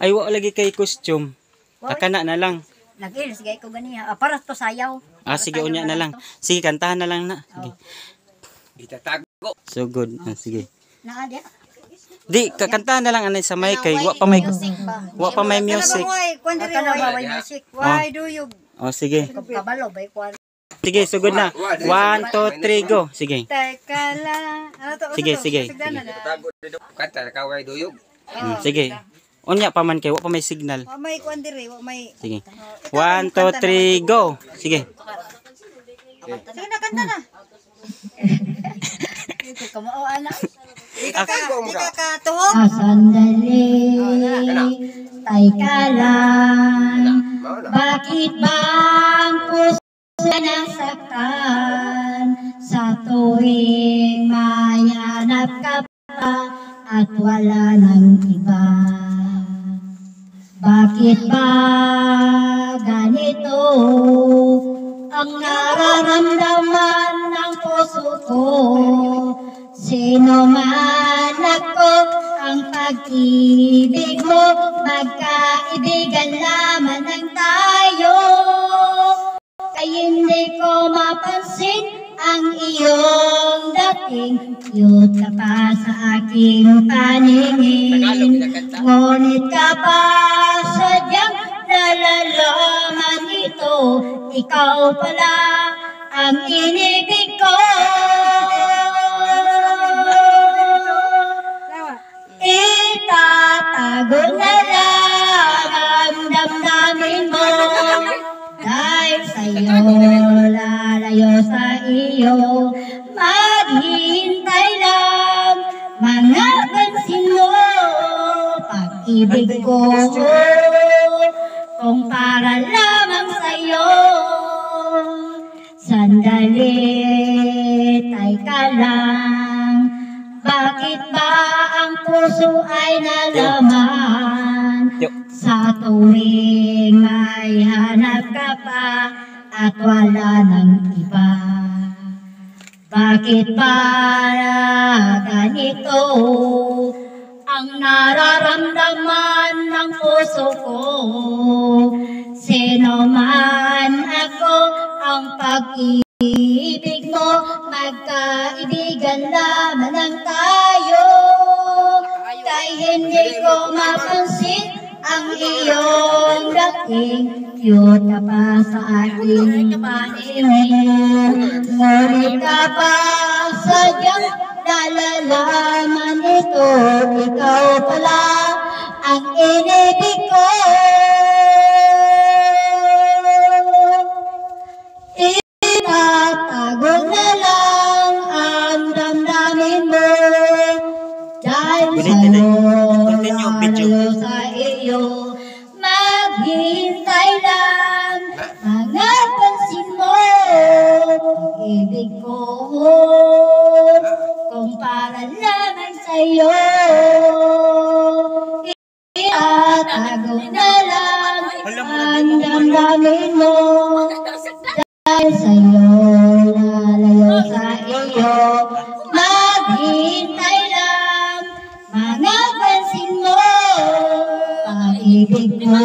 Ay, wa lagi kay costume. Takana na lang. Nag-ilis gay ko ganiya. Ah, para to sayaw. Ah, sige, unya na lang. Sige, kantahan na lang na. Sige. Itatago. So good. Ah, sige. Naa dia. Di, kakantahan na lang anay sa mic kay wa pa may wa pa may music. Kuan diri wa way music. Why do you Oh, sige. kabalo bay kuan? Sige, sugod na. One, two, three, go. Sige. Teka lang. Ano to? Sige, Ano sige. Sigdana na. Itatago dito. Kanta kaway duyog. Mm, sige. Unya pa man kay wa pa may signal. Wa may kuan diri, wa may Sige. One, two, three, go. Sige. Sige na kanta na. Ito ka mo ana. Di ka Tatago mo di ka. ka ka tuhog. Ah, sandali, tay ka lang. Mao na. Bakit ba ang puso nasaktan sa tuwing may hanap ka pa at wala ng iba? Bakit ba ganito ang nararamdaman ng puso ko? Sino man ako ang pag-ibig mo, magkaibigan lamang ng tayo. Kay hindi ko mapansin ang iyong dating Cute ka pa sa aking paningin. Ngunit kapag sadyang nalalaman ito Ikaw pala ang inibig ko. Itatago na lang ang damdamin mo. Dahil sa'yo lalayo sa iyo Pag-ibig ko kung para lamang sa'yo. Sandali, tay ka lang. Bakit ba ang puso ay nalaman. Sa tuwing may hanap ka pa At wala ng iba. Bakit ba ganito ang nararamdaman ng puso ko? Sino man ako ang pag-ibig mo, magkaibigan lamang ng tayo. Kay hindi ko mapansin ang iyong dating Cute ka pa sa aking paningin Ngunit kapag sadyang nalalaman ito Ikaw pala ang inibig ko Itatago na lang ang damdamin mo Dahil sa'yo Continue, video. lalayo sa iyo Maghintay lang sa'yo. Itatago na lang ang damdamin mo. Dahil sa'yo lalayo sa iyo Maghintay lang mga pansin mo. Pag-ibig ko